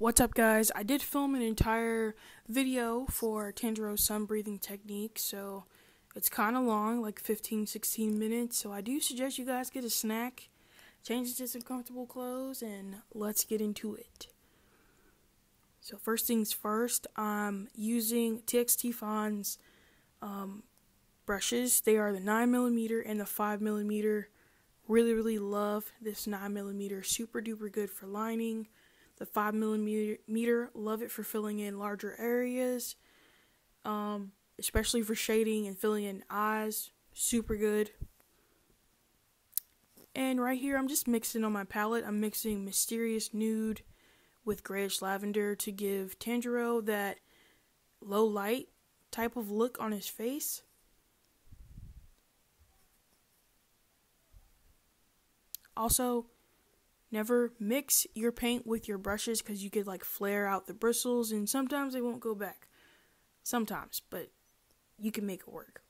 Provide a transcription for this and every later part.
What's up guys? I did film an entire video for Tanjiro's sun breathing technique, so it's kind of long, like 15-16 minutes, so I do suggest you guys get a snack, change into some comfortable clothes, and let's get into it. So first things first, I'm using TXTPHAN's um, brushes. They are the 9mm and the 5mm. Really, really love this 9mm. Super duper good for lining the 5 millimeter. Love it for filling in larger areas, um, especially for shading and filling in eyes. Super good. And right here, I'm just mixing on my palette. I'm mixing Mysterious Nude with Grayish Lavender to give Tanjiro that low light type of look on his face. Also, Never mix your paint with your brushes because you could like flare out the bristles and sometimes they won't go back. Sometimes, but you can make it work.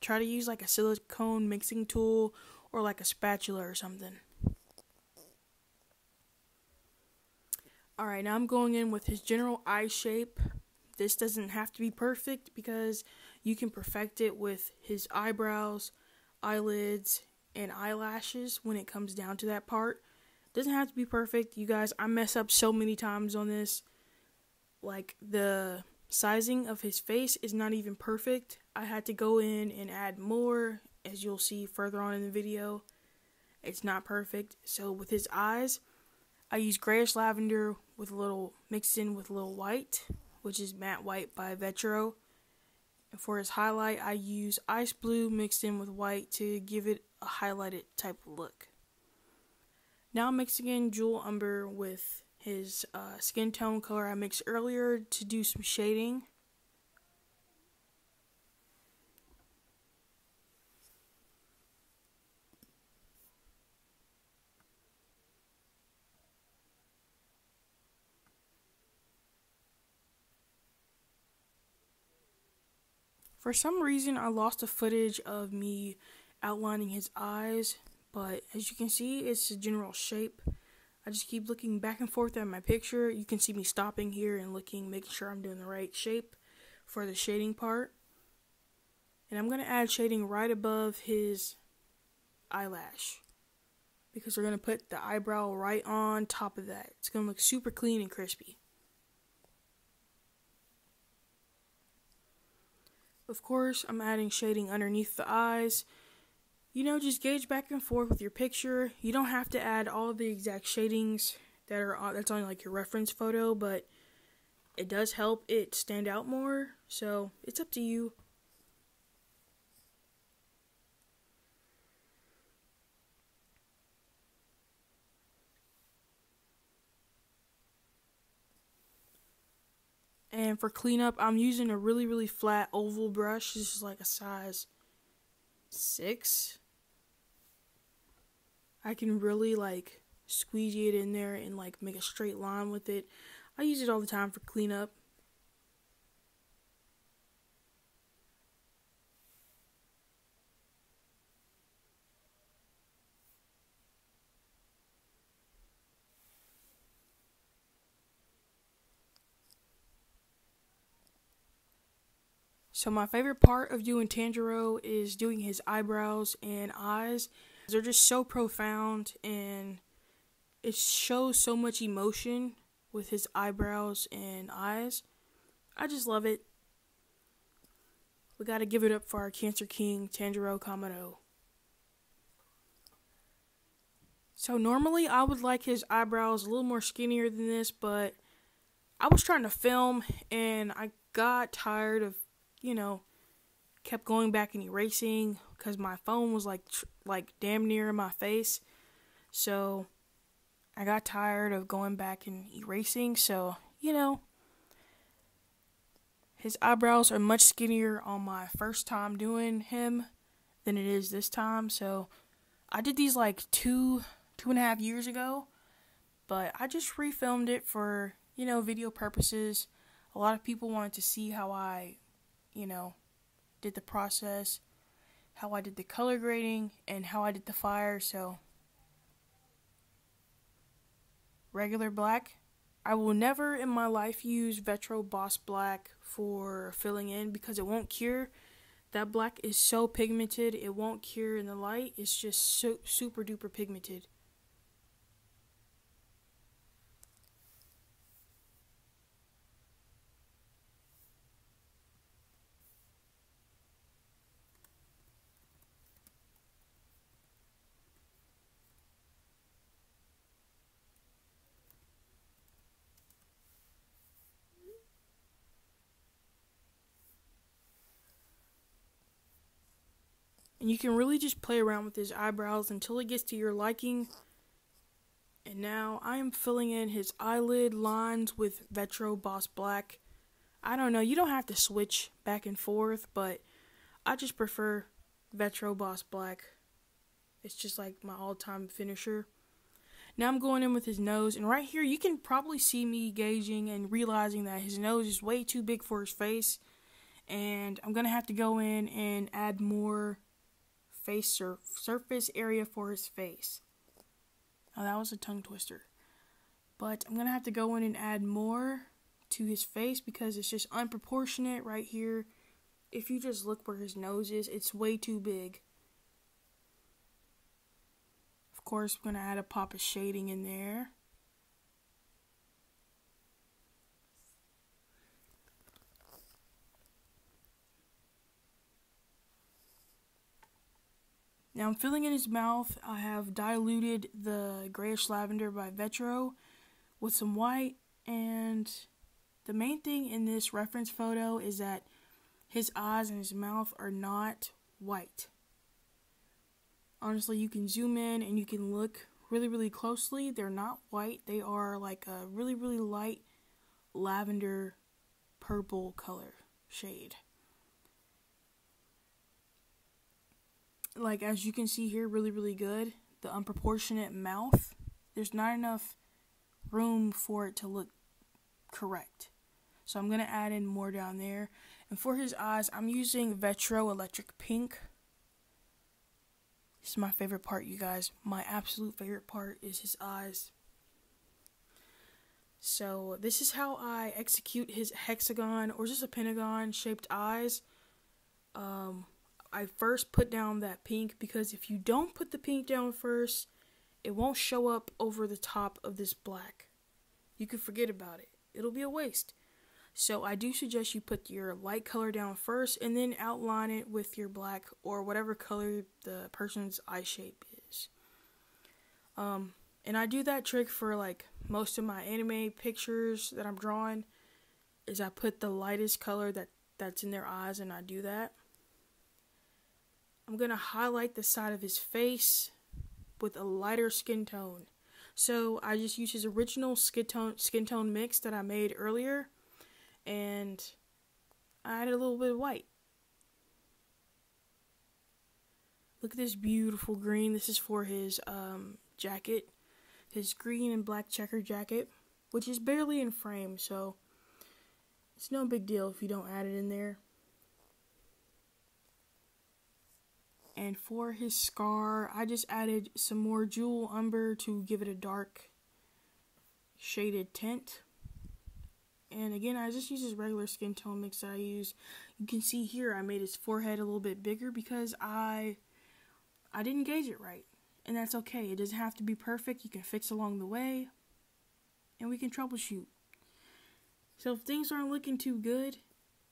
Try to use like a silicone mixing tool or like a spatula or something. Alright, now I'm going in with his general eye shape. This doesn't have to be perfect because you can perfect it with his eyebrows, eyelids, and eyelashes when it comes down to that part. Doesn't have to be perfect, you guys. I mess up so many times on this. Like the sizing of his face is not even perfect. I had to go in and add more, as you'll see further on in the video. It's not perfect. So with his eyes, I use grayish lavender with a little mixed in with a little white, which is matte white by Vetro. And for his highlight, I use ice blue mixed in with white to give it a highlighted type of look. Now mixing in Jewel Umber with his uh, skin tone color I mixed earlier to do some shading. For some reason, I lost the footage of me outlining his eyes but as you can see, it's a general shape. I just keep looking back and forth at my picture. You can see me stopping here and looking, making sure I'm doing the right shape for the shading part. And I'm going to add shading right above his eyelash. Because we're going to put the eyebrow right on top of that. It's going to look super clean and crispy. Of course, I'm adding shading underneath the eyes you know, just gauge back and forth with your picture. You don't have to add all the exact shadings that are on, that's on like your reference photo, but it does help it stand out more. So it's up to you. And for cleanup, I'm using a really, really flat oval brush. This is like a size 6 I can really like squeegee it in there and like make a straight line with it. I use it all the time for cleanup. So my favorite part of doing Tanjiro is doing his eyebrows and eyes they're just so profound and it shows so much emotion with his eyebrows and eyes. I just love it. We gotta give it up for our Cancer King, Tanjiro Kamado. So normally I would like his eyebrows a little more skinnier than this, but I was trying to film and I got tired of, you know, kept going back and erasing because my phone was like tr- like damn near in my face. So I got tired of going back and erasing. So you know, his eyebrows are much skinnier on my first time doing him than it is this time. So I did these like two two and a half years ago, but I just refilmed it for you know video purposes. A lot of people wanted to see how I, you know, did the process, how I did the color grading, and how I did the fire. So, regular black, I will never in my life use Vetro Boss Black for filling in because it won't cure. That black is so pigmented, it won't cure in the light. It's just so, super duper pigmented. And you can really just play around with his eyebrows until it gets to your liking. And now I am filling in his eyelid lines with Vetro Boss Black. I don't know, you don't have to switch back and forth, but I just prefer Vetro Boss Black. It's just like my all time finisher. Now I'm going in with his nose, and right here you can probably see me gauging and realizing that his nose is way too big for his face. And I'm gonna have to go in and add more face sur- surface area for his face. Now that was a tongue twister. But I'm gonna have to go in and add more to his face because it's just unproportionate right here. If you just look where his nose is, it's way too big. Of course, I'm gonna add a pop of shading in there. Now I'm filling in his mouth. I have diluted the grayish lavender by Vetro with some white and the main thing in this reference photo is that his eyes and his mouth are not white. Honestly, you can zoom in and you can look really, really closely. They're not white, they are like a really, really light lavender purple color shade. Like as you can see here really really good. The unproportionate mouth there's not enough room for it to look correct. So I'm gonna add in more down there. And for his eyes I'm using Vetro Electric Pink. This is my favorite part you guys. My absolute favorite part is his eyes. So this is how I execute his hexagon or just a pentagon shaped eyes? Um, I first put down that pink because if you don't put the pink down first, it won't show up over the top of this black. You can forget about it. It'll be a waste. So I do suggest you put your light color down first and then outline it with your black or whatever color the person's eye shape is. Um, and I do that trick for like most of my anime pictures that I'm drawing is I put the lightest color that that's in their eyes and I do that. I'm going to highlight the side of his face with a lighter skin tone. So I just used his original skin tone, skin tone mix that I made earlier and I added a little bit of white. Look at this beautiful green. This is for his um, jacket, his green and black checker jacket, which is barely in frame, so it's no big deal if you don't add it in there. And for his scar, I just added some more jewel umber to give it a dark shaded tint. And again, I just use his regular skin tone mix that I use. You can see here I made his forehead a little bit bigger because I I didn't gauge it right. And that's okay. It doesn't have to be perfect. You can fix along the way. And we can troubleshoot. So if things aren't looking too good,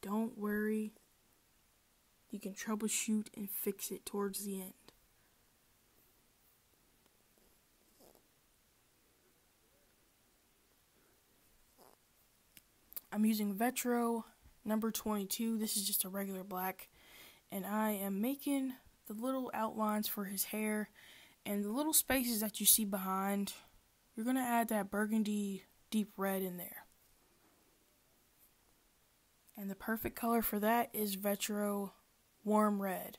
don't worry you can troubleshoot and fix it towards the end. I'm using Vetro number 22. This is just a regular black. And I am making the little outlines for his hair and the little spaces that you see behind. You're going to add that burgundy deep red in there. And the perfect color for that is Vetro warm red.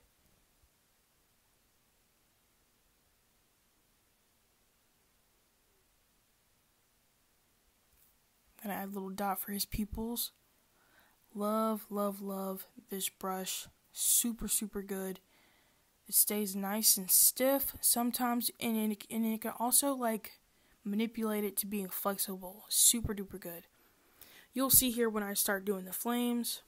Gonna add a little dot for his pupils. Love, love, love this brush. Super, super good. It stays nice and stiff sometimes, and it, and it can also like manipulate it to being flexible. Super duper good. You'll see here when I start doing the flames.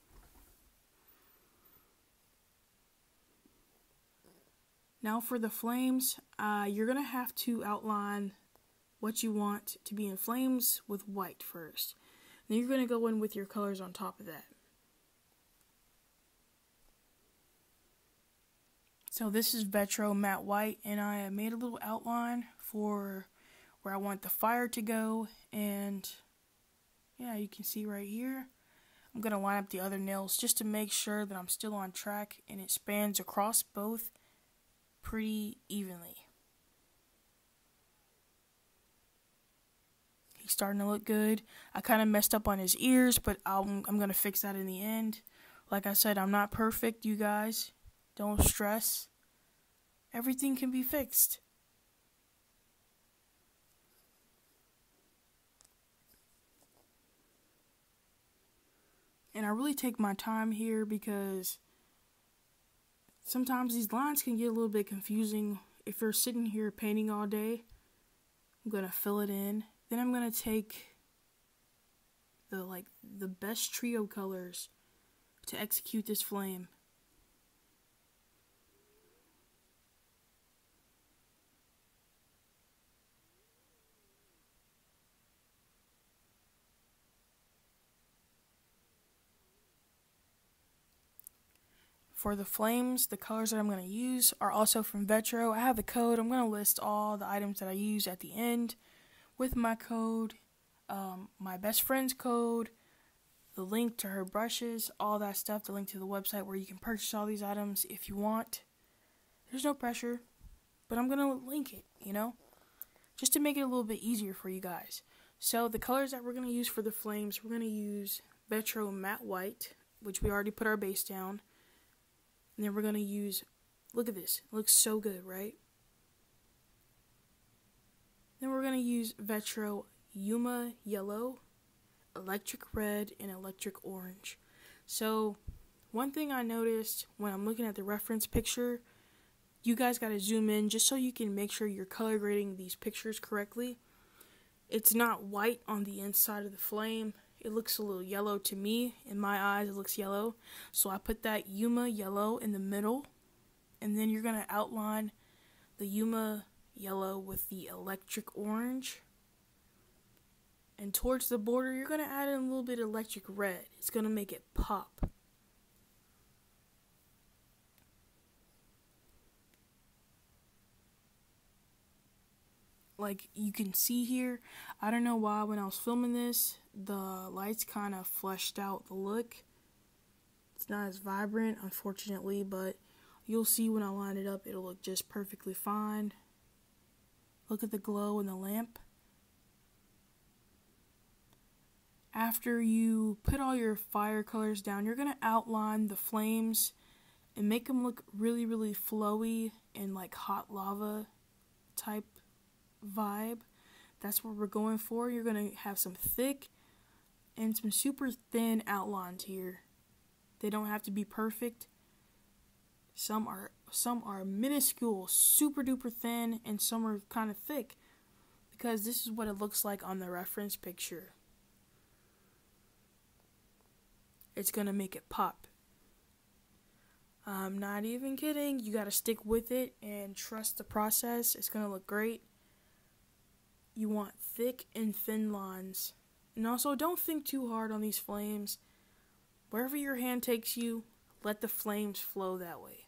Now for the flames, uh, you're going to have to outline what you want to be in flames with white first. Then you're going to go in with your colors on top of that. So this is Vetro Matte White and I made a little outline for where I want the fire to go and yeah you can see right here I'm going to line up the other nails just to make sure that I'm still on track and it spans across both pretty evenly. He's starting to look good. I kind of messed up on his ears but I'm, I'm going to fix that in the end. Like I said I'm not perfect you guys. Don't stress. Everything can be fixed. And I really take my time here because sometimes these lines can get a little bit confusing. If you're sitting here painting all day, I'm going to fill it in. Then I'm going to take the like the best trio colors to execute this flame. For the flames, the colors that I'm going to use are also from Vetro. I have the code. I'm going to list all the items that I use at the end with my code, um, my best friend's code, the link to her brushes, all that stuff, the link to the website where you can purchase all these items if you want. There's no pressure, but I'm going to link it, you know, just to make it a little bit easier for you guys. So the colors that we're going to use for the flames, we're going to use Vetro Matte White, which we already put our base down. And then we're going to use, look at this, it looks so good, right? Then we're going to use Vetro Yuma Yellow, Electric Red, and Electric Orange. So, one thing I noticed when I'm looking at the reference picture, you guys got to zoom in just so you can make sure you're color grading these pictures correctly. It's not white on the inside of the flame, it looks a little yellow to me. In my eyes, it looks yellow. So I put that Yuma yellow in the middle. And then you're going to outline the Yuma yellow with the electric orange. And towards the border, you're going to add in a little bit of electric red. It's going to make it pop. Like you can see here. I don't know why when i was filming this the lights kind of fleshed out the look. It's not as vibrant unfortunately but you'll see when i line it up it'll look just perfectly fine. Look at the glow in the lamp. After you put all your fire colors down you're going to outline the flames and make them look really really flowy and like hot lava type vibe. That's what we're going for. You're going to have some thick and some super thin outlines here. They don't have to be perfect. Some are some are minuscule, super duper thin, and some are kind of thick because this is what it looks like on the reference picture. It's going to make it pop. I'm not even kidding. You got to stick with it and trust the process. It's going to look great you want thick and thin lines. And also, don't think too hard on these flames. Wherever your hand takes you, let the flames flow that way.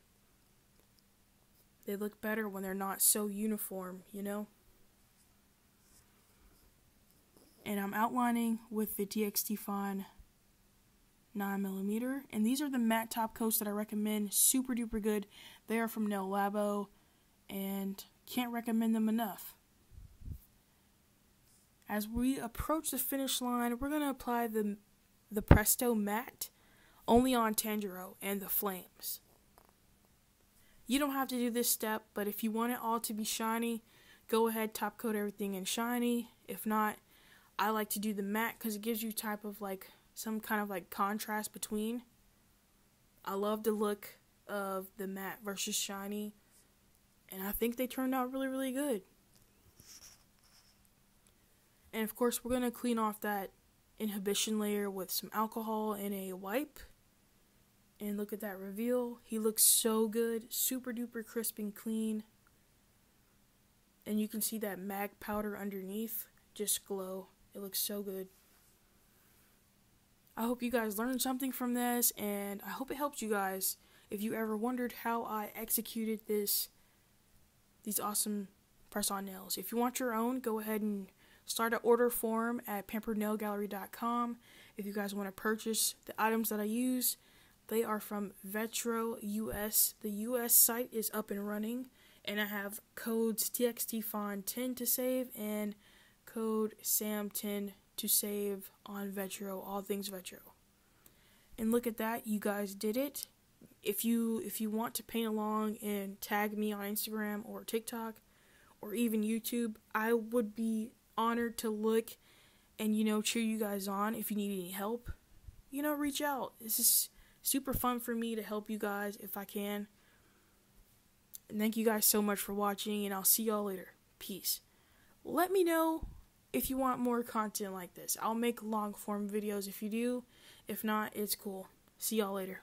They look better when they're not so uniform, you know? And I'm outlining with the TXTPHAN 9mm. And these are the matte top coats that I recommend. Super duper good. They are from Nail Labo. And can't recommend them enough. As we approach the finish line, we're going to apply the, the Presto Matte only on Tanjiro and the flames. You don't have to do this step, but if you want it all to be shiny, go ahead top coat everything in shiny. If not, I like to do the matte because it gives you type of like some kind of like contrast between. I love the look of the matte versus shiny, and I think they turned out really really good. And of course, we're going to clean off that inhibition layer with some alcohol and a wipe. And look at that reveal. He looks so good, super duper crisp and clean. And you can see that mag powder underneath just glow. It looks so good. I hope you guys learned something from this, and I hope it helped you guys. If you ever wondered how I executed this, these awesome press-on nails, if you want your own, go ahead and start an order form at pamperednailgallery.com. If you guys want to purchase the items that I use, they are from Vetro US. The US site is up and running, and I have codes TXTPHAN10 to save and code SAM10 to save on Vetro, all things Vetro. And look at that, you guys did it. If you if you want to paint along and tag me on Instagram or TikTok or even YouTube, I would be honored to look and you know cheer you guys on if you need any help. You know, reach out. This is super fun for me to help you guys if I can. And thank you guys so much for watching and I'll see y'all later. Peace. Let me know if you want more content like this. I'll make long form videos if you do. If not, it's cool. See y'all later.